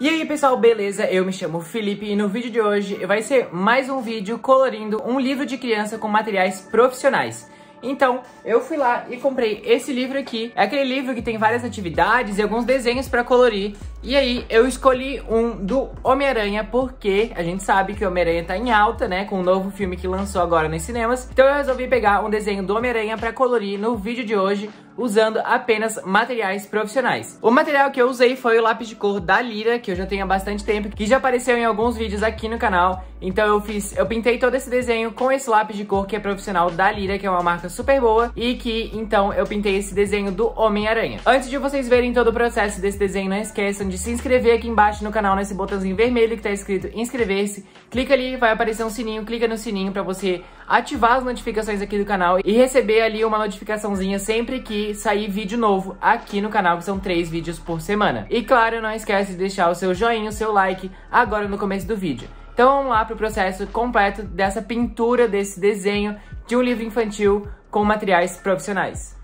E aí pessoal, beleza? Eu me chamo Felipe e no vídeo de hoje vai ser mais um vídeo colorindo um livro de criança com materiais profissionais. Então, eu fui lá e comprei esse livro aqui. É aquele livro que tem várias atividades e alguns desenhos para colorir. E aí, eu escolhi um do Homem-Aranha porque a gente sabe que o Homem-Aranha tá em alta, né, com o novo filme que lançou agora nos cinemas. Então eu resolvi pegar um desenho do Homem-Aranha para colorir no vídeo de hoje, usando apenas materiais profissionais. O material que eu usei foi o lápis de cor da Lira, que eu já tenho há bastante tempo, que já apareceu em alguns vídeos aqui no canal. Então eu fiz, eu pintei todo esse desenho com esse lápis de cor que é profissional da Lira, que é uma marca super boa, e que então eu pintei esse desenho do Homem-Aranha. Antes de vocês verem todo o processo desse desenho, não esqueçam de se inscrever aqui embaixo no canal, nesse botãozinho vermelho que tá escrito inscrever-se. Clica ali, vai aparecer um sininho, clica no sininho pra você ativar as notificações aqui do canal e receber ali uma notificaçãozinha sempre que sair vídeo novo aqui no canal, que são três vídeos por semana. E claro, não esquece de deixar o seu joinha, o seu like agora no começo do vídeo. Então vamos lá para o processo completo dessa pintura, desse desenho de um livro infantil com materiais profissionais.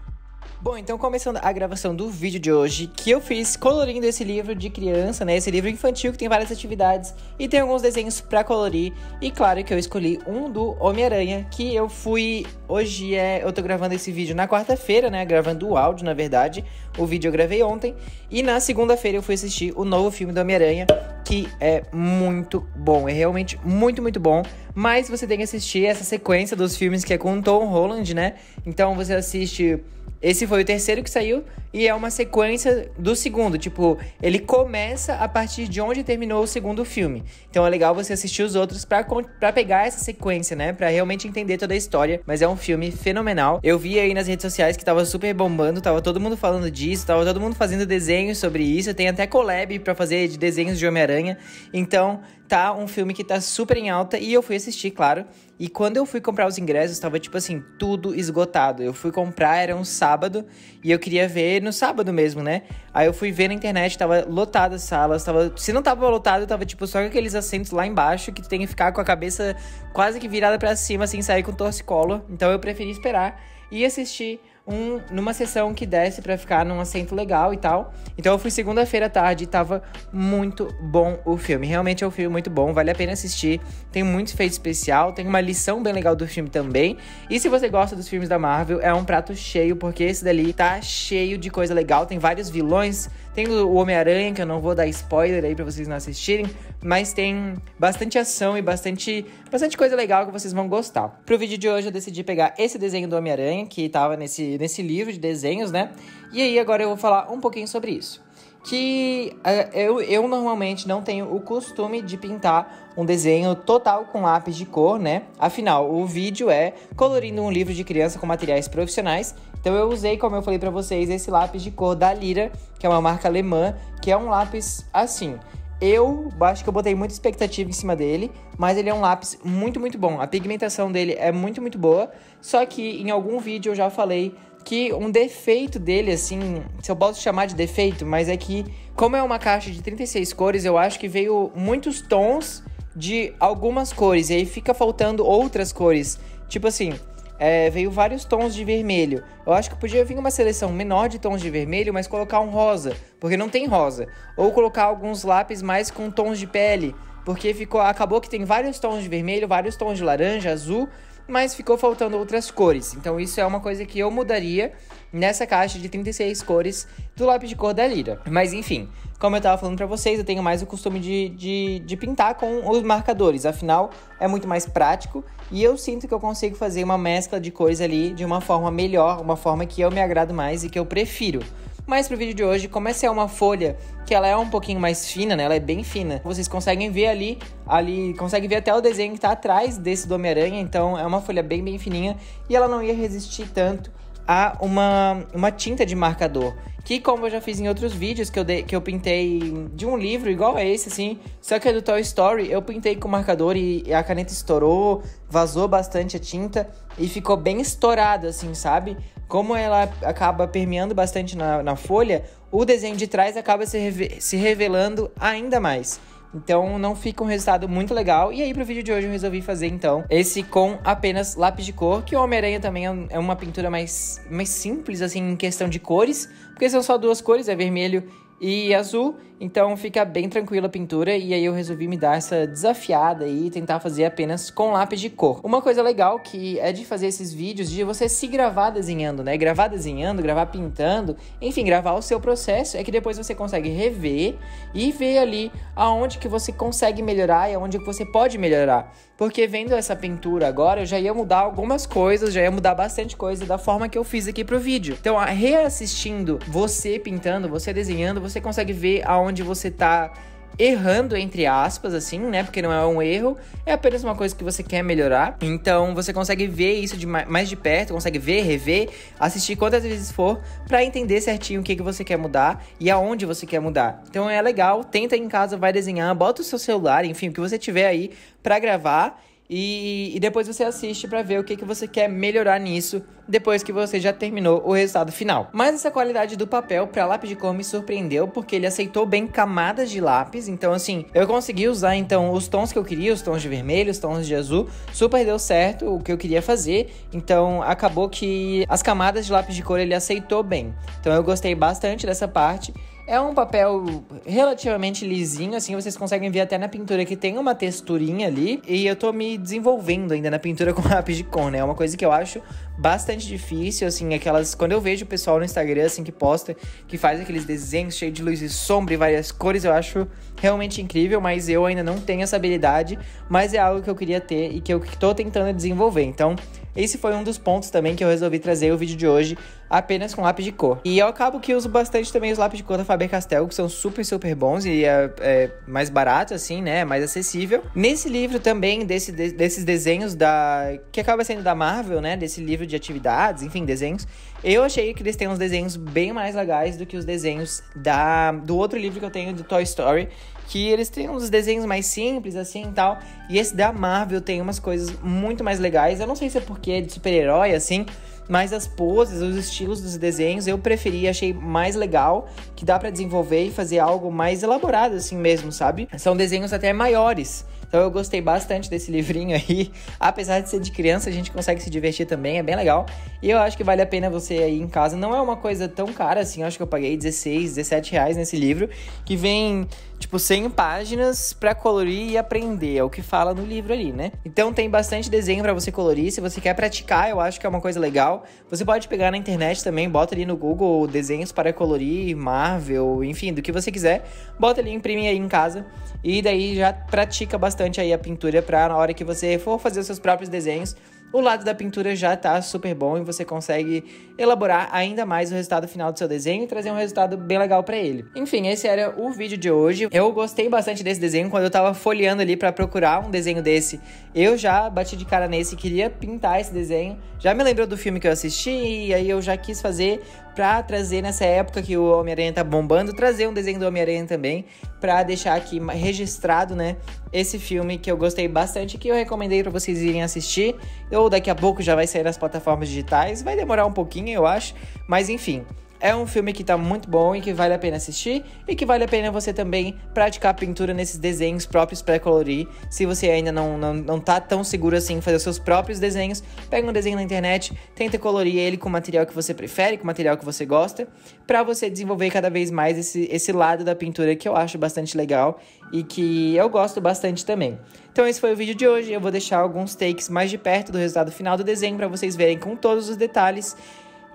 Bom, então começando a gravação do vídeo de hoje, que eu fiz colorindo esse livro de criança, né? Esse livro infantil que tem várias atividades e tem alguns desenhos para colorir. E claro que eu escolhi um do Homem-Aranha, que eu fui. Hoje é. Eu tô gravando esse vídeo na quarta-feira, né? Gravando o áudio, na verdade. O vídeo eu gravei ontem. E na segunda-feira eu fui assistir o novo filme do Homem-Aranha, que é muito bom. É realmente muito, muito bom. Mas você tem que assistir essa sequência dos filmes que é com Tom Holland, né? Então você assiste esse foi o terceiro que saiu e é uma sequência do segundo. Tipo, ele começa a partir de onde terminou o segundo filme. Então é legal você assistir os outros pra pegar essa sequência, né? Pra realmente entender toda a história. Mas é um filme fenomenal. Eu vi aí nas redes sociais que tava super bombando, tava todo mundo falando disso, tava todo mundo fazendo desenhos sobre isso. Tem até collab pra fazer de desenhos de Homem-Aranha. Então, tá um filme que tá super em alta e eu fui assistir, claro. E quando eu fui comprar os ingressos, tava tipo assim, tudo esgotado. Eu fui comprar, era um sábado, e eu queria ver no sábado mesmo, né? Aí eu fui ver na internet, tava lotada as salas, tava. Se não tava lotado, tava tipo só aqueles assentos lá embaixo que tu tem que ficar com a cabeça quase que virada para cima, assim, sair com torcicolo. Então eu preferi esperar e assistir um, numa sessão que desse para ficar num assento legal e tal. Então eu fui segunda-feira à tarde e tava muito bom o filme. Realmente é um filme muito bom, vale a pena assistir. Tem muito efeito especial, tem uma lição bem legal do filme também. E se você gosta dos filmes da Marvel, é um prato cheio, porque esse dali tá cheio de coisa legal. Tem vários vilões, tem o Homem-Aranha, que eu não vou dar spoiler aí pra vocês não assistirem, mas tem bastante ação e bastante, bastante coisa legal que vocês vão gostar. Pro vídeo de hoje eu decidi pegar esse desenho do Homem-Aranha, que tava nesse, nesse livro de desenhos, né? E aí agora eu vou falar um pouquinho sobre isso que uh, eu, eu normalmente não tenho o costume de pintar um desenho total com lápis de cor, né? Afinal, o vídeo é colorindo um livro de criança com materiais profissionais. Então eu usei, como eu falei para vocês, esse lápis de cor da Lira, que é uma marca alemã, que é um lápis assim. Eu acho que eu botei muita expectativa em cima dele, mas ele é um lápis muito, muito bom. A pigmentação dele é muito, muito boa. Só que em algum vídeo eu já falei que um defeito dele, assim, se eu posso chamar de defeito, mas é que, como é uma caixa de 36 cores, eu acho que veio muitos tons de algumas cores, e aí fica faltando outras cores. Tipo assim, é, veio vários tons de vermelho. Eu acho que podia vir uma seleção menor de tons de vermelho, mas colocar um rosa, porque não tem rosa. Ou colocar alguns lápis mais com tons de pele, porque ficou acabou que tem vários tons de vermelho, vários tons de laranja, azul, mas ficou faltando outras cores. Então isso é uma coisa que eu mudaria nessa caixa de 36 cores do lápis de cor da Lira. Mas enfim, como eu tava falando para vocês, eu tenho mais o costume de, de, de, pintar com os marcadores. Afinal, é muito mais prático e eu sinto que eu consigo fazer uma mescla de cores ali de uma forma melhor, uma forma que eu me agrado mais e que eu prefiro. Mas pro vídeo de hoje, como essa é uma folha que ela é um pouquinho mais fina, né? Ela é bem fina. Vocês conseguem ver ali, ali, conseguem ver até o desenho que tá atrás desse do Homem-Aranha, então é uma folha bem, bem fininha e ela não ia resistir tanto a uma, uma tinta de marcador. Que, como eu já fiz em outros vídeos que eu, de, que eu pintei de um livro igual a esse, assim, só que é do Toy Story, eu pintei com marcador e, e a caneta estourou, vazou bastante a tinta e ficou bem estourado, assim, sabe? Como ela acaba permeando bastante na, na folha, o desenho de trás acaba se, reve se revelando ainda mais. Então não fica um resultado muito legal. E aí pro vídeo de hoje eu resolvi fazer então esse com apenas lápis de cor, que o Homem-Aranha também é, é uma pintura mais, mais simples assim em questão de cores, porque são só duas cores, é vermelho e azul. Então fica bem tranquila a pintura e aí eu resolvi me dar essa desafiada e tentar fazer apenas com lápis de cor. Uma coisa legal que é de fazer esses vídeos de você se gravar desenhando, né? Gravar desenhando, gravar pintando, enfim, gravar o seu processo é que depois você consegue rever e ver ali aonde que você consegue melhorar e aonde que você pode melhorar. Porque vendo essa pintura agora, eu já ia mudar algumas coisas, já ia mudar bastante coisa da forma que eu fiz aqui pro vídeo. Então, reassistindo você pintando, você desenhando, você consegue ver aonde você tá errando, entre aspas, assim, né? Porque não é um erro, é apenas uma coisa que você quer melhorar. Então você consegue ver isso de mais de perto, consegue ver, rever, assistir quantas vezes for para entender certinho o que, que você quer mudar e aonde você quer mudar. Então é legal, tenta em casa, vai desenhar, bota o seu celular, enfim, o que você tiver aí para gravar e, e, depois você assiste para ver o que, que você quer melhorar nisso depois que você já terminou o resultado final. Mas essa qualidade do papel para lápis de cor me surpreendeu porque ele aceitou bem camadas de lápis. Então, assim, eu consegui usar então os tons que eu queria, os tons de vermelho, os tons de azul. Super deu certo o que eu queria fazer. Então, acabou que as camadas de lápis de cor ele aceitou bem. Então, eu gostei bastante dessa parte. É um papel relativamente lisinho, assim, vocês conseguem ver até na pintura que tem uma texturinha ali. E eu tô me desenvolvendo ainda na pintura com lápis de cor, né? É uma coisa que eu acho bastante difícil, assim, aquelas... Quando eu vejo o pessoal no Instagram, assim, que posta, que faz aqueles desenhos cheios de luz e sombra e várias cores, eu acho realmente incrível, mas eu ainda não tenho essa habilidade, mas é algo que eu queria ter e que eu tô tentando desenvolver. Então, esse foi um dos pontos também que eu resolvi trazer o vídeo de hoje apenas com lápis de cor. E eu acabo que uso bastante também os lápis de cor da Faber-Castell, que são super, super bons e é, é, mais barato, assim, né? Mais acessível. Nesse livro também, desse, de, desses desenhos da... que acaba sendo da Marvel, né? Desse livro de atividades, enfim, desenhos. Eu achei que eles têm uns desenhos bem mais legais do que os desenhos da, do outro livro que eu tenho, do Toy Story, que eles têm uns desenhos mais simples, assim e tal. E esse da Marvel tem umas coisas muito mais legais. Eu não sei se é porque é de super-herói, assim, mas as poses, os estilos dos desenhos eu preferi, achei mais legal, que dá para desenvolver e fazer algo mais elaborado assim mesmo, sabe? São desenhos até maiores. Então eu gostei bastante desse livrinho aí. Apesar de ser de criança, a gente consegue se divertir também, é bem legal. E eu acho que vale a pena você aí em casa. Não é uma coisa tão cara assim, eu acho que eu paguei 16, 17 reais nesse livro, que vem tipo 100 páginas para colorir e aprender, é o que fala no livro ali, né? Então tem bastante desenho para você colorir, se você quer praticar, eu acho que é uma coisa legal. Você pode pegar na internet também, bota ali no Google desenhos para colorir, Marvel, enfim, do que você quiser. Bota ali, imprime aí em casa. E daí já pratica bastante aí a pintura para na hora que você for fazer os seus próprios desenhos, o lado da pintura já tá super bom e você consegue elaborar ainda mais o resultado final do seu desenho e trazer um resultado bem legal para ele. Enfim, esse era o vídeo de hoje. Eu gostei bastante desse desenho quando eu tava folheando ali para procurar um desenho desse. Eu já bati de cara nesse e queria pintar esse desenho. Já me lembrou do filme que eu assisti e aí eu já quis fazer pra trazer nessa época que o Homem-Aranha tá bombando, trazer um desenho do Homem-Aranha também, pra deixar aqui registrado, né, esse filme que eu gostei bastante, que eu recomendei para vocês irem assistir, ou daqui a pouco já vai sair nas plataformas digitais, vai demorar um pouquinho, eu acho, mas enfim. É um filme que tá muito bom e que vale a pena assistir e que vale a pena você também praticar pintura nesses desenhos próprios para colorir. Se você ainda não, não, não tá tão seguro assim em fazer os seus próprios desenhos, pega um desenho na internet, tenta colorir ele com o material que você prefere, com o material que você gosta, para você desenvolver cada vez mais esse, esse lado da pintura que eu acho bastante legal e que eu gosto bastante também. Então esse foi o vídeo de hoje, eu vou deixar alguns takes mais de perto do resultado final do desenho para vocês verem com todos os detalhes.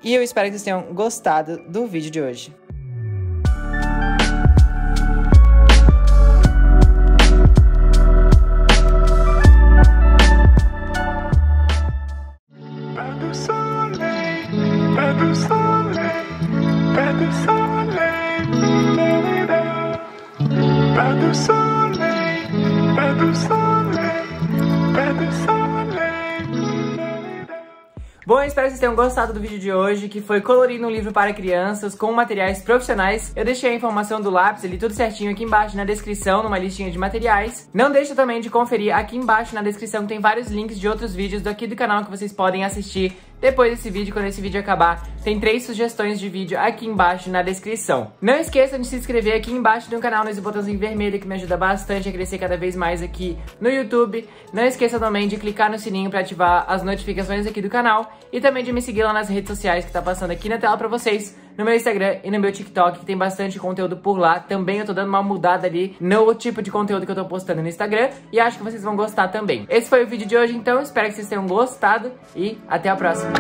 E eu espero que vocês tenham gostado do vídeo de hoje. Bom, espero que vocês tenham gostado do vídeo de hoje, que foi colorindo um livro para crianças com materiais profissionais. Eu deixei a informação do lápis ali tudo certinho aqui embaixo na descrição, numa listinha de materiais. Não deixa também de conferir aqui embaixo na descrição, tem vários links de outros vídeos daqui do canal que vocês podem assistir depois desse vídeo, quando esse vídeo acabar, tem três sugestões de vídeo aqui embaixo na descrição. Não esqueça de se inscrever aqui embaixo no canal, nesse botãozinho vermelho que me ajuda bastante a crescer cada vez mais aqui no YouTube. Não esqueça também de clicar no sininho para ativar as notificações aqui do canal e também de me seguir lá nas redes sociais que tá passando aqui na tela para vocês no meu Instagram e no meu TikTok, que tem bastante conteúdo por lá. Também eu tô dando uma mudada ali no tipo de conteúdo que eu tô postando no Instagram e acho que vocês vão gostar também. Esse foi o vídeo de hoje, então espero que vocês tenham gostado e até a próxima.